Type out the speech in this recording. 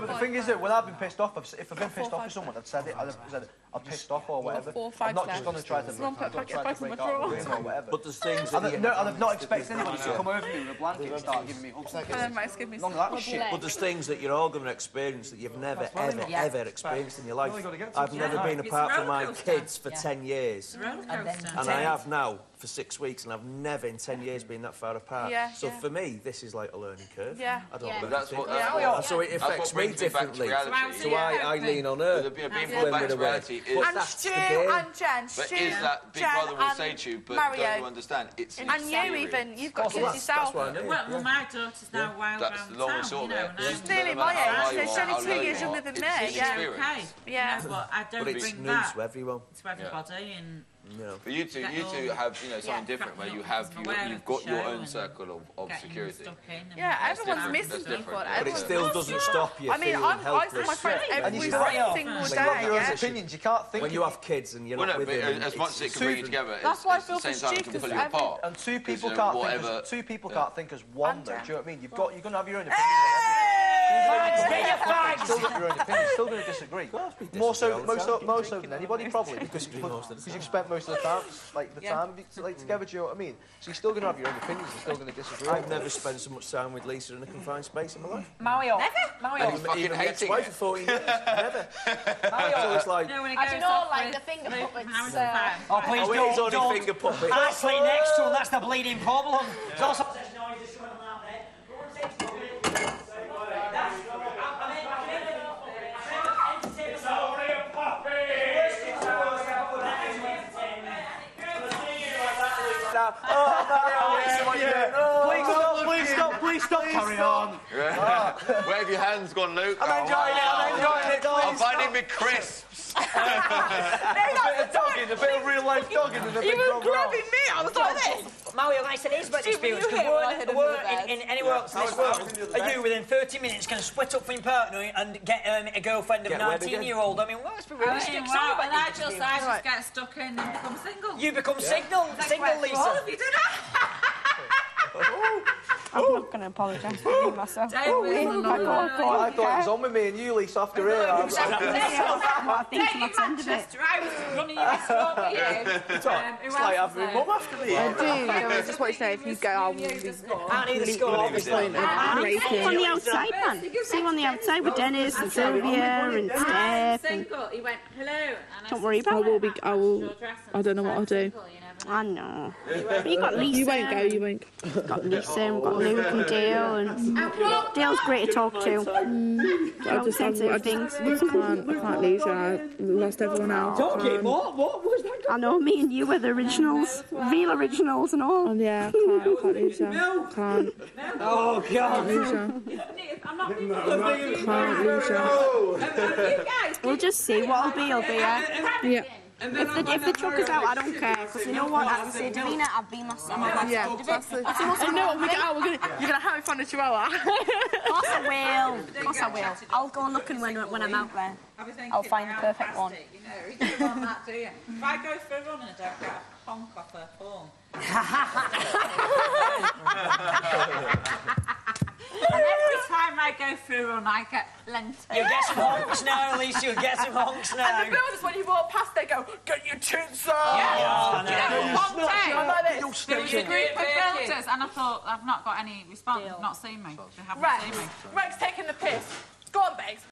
No, but the thing is that when I've been pissed off, I've, if I've been pissed off with someone, I've said it. I've said I'm pissed off or whatever. four, I've not just gone and tried to, Someone put a I've not packet to break out of the room or whatever. But there's things And, that you, no, and I've not expected anybody to come over me with a blanket and start giving me hugs. And then Max give me None of that shit. but there's things that you're all going to experience that you've never, ever, ever experienced in your life. I've never been apart from my kids for 10 years. Roller And then coaster. And I have now for six weeks, and I've never in 10 years been that far apart. Yeah, so yeah. for me, this is like a learning curve. Yeah. I don't Yeah. know. But that's what. what That's Yeah, what and so it affects me brings me back to differently. So I, I lean on her. The- being when brought back we're to reality But is- And that's Stu the game. and Jen, But is that Big Jen Brother will say to you, but Mario. don't you understand? It's And you experience. even, you've got Well, kids yourself. that's what I mean. Well, well, my daughter's now wild That's round the long and town, short you of know, it. and It's I'm- She's nearly my age, she's only two years younger than me, yeah. okay. Yeah. But I don't But it's bring news that to everyone. to everybody, and You know. But you two, you two have, you know, something Yeah. different where you have up, you, you've got your own circle of, of security. stuck in. and Yeah, everyone's different. missing That's me, different. but But But it still missing doesn't stop you I mean, I'm, I see my friends every you single still day, You have your own yeah. opinions. You can't think. When you have kids and you're Well, not no, with but them, as much as it can bring you together, That's it's, why I it's feel the same for time it Stu, can 'cause pull you apart. And two people can't think as two people can't think as one. Though, do you know what I mean? You've got you're gonna have your own opinion. Get your You've facts! still got your own opinion. You're still gonna disagree. More so, disagree all most time. so, more so than anybody probably because disagree most of the because you've spent most of the time like the Yeah. time like together. Do you know what I mean? So you're still gonna have your own opinions. You're still gonna disagree. I've never spent so much time with Lisa in a confined space in my life. Mario. Never? Mario. And fucking Even my hating ex-wife it. for 14 years. Never. So it's like, No, I don't like the finger Luke puppets, uh. Oh, please oh, it don't, is only don't. finger puppets. I sleep next to him, that's the bleeding problem. There's also such noises going out there. Go on, say something. Please stop! Please stop! Please stop! Carry on. Where have your hands gone, Luke? I'm enjoying it. I'm enjoying it. I'm Please finding stop. me crisps. A bit of dogging, a bit of real life dogging, and a You big were grabbing me, I was like this. Mario, like I said, it's about Steve, were you experience. Because here when I we're, hid we're under the in, in anywhere else in this was- I was world, are you within 30 minutes going to split up from your partner and get um, a girlfriend of a 19 year old? I mean, well, let's be I realistic. mean, It's all well, and I just. I just get stuck in and become single. You become signal, signal, All Lisa. of you do that. I'm not going to apologise for being myself. Don't be Oh, my God, God. I thought it was on with me and you, Lisa, after here. I was like, I think Take you Manchester, I was running you this over you. Um, who It's else like is having there? mum after me. I do. I just want to say if you go, I will be I need the score, obviously. on the outside, man. See on the outside with Dennis and Sylvia and Steph. He went, hello. I don't worry about it. I will- your dress and I don't know what I'll do. Single, you never know." I know. But you got Lisa. You won't go, you won't. You've got Lisa and we've got Luke and Dale. And Dale's great to talk to. I just, I, I things. I can't, I can't lose you. I lost everyone else. Okay, Um, what? What was that? I know me and you were the originals, real originals and all. and yeah, I can't, I can't lose you. Can't Oh, God. lose you. I'm not being funny. Can't lose you. You We'll just see what'll be, will be. Yeah. Yeah. If the, if the truck is out, I don't care. Because you know what? I can say, Davina, I've been myself. Oh yeah, that's the. I know when we get out, we're gonna. You're gonna have me find a chihuahua. Of course I will. Of course I will. I'll go looking when, when I'm out there. I was thinking I'll find the perfect one. You know, you want that, do you? If I go for a run and I don't get a honk off her phone, and every time I go for a run, I get plenty. You'll get some honks now, Lisa. You'll get some honks And now. the builders, when you walk past, they go, "Get your tits out!" Yeah, Do you know, one day, I'm like this. there was a group of filters, and I thought, I've not got any response, they've not seen me. They haven't Rex, seen me. Rex taking the piss. Go on, babes.